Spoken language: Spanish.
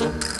Cook.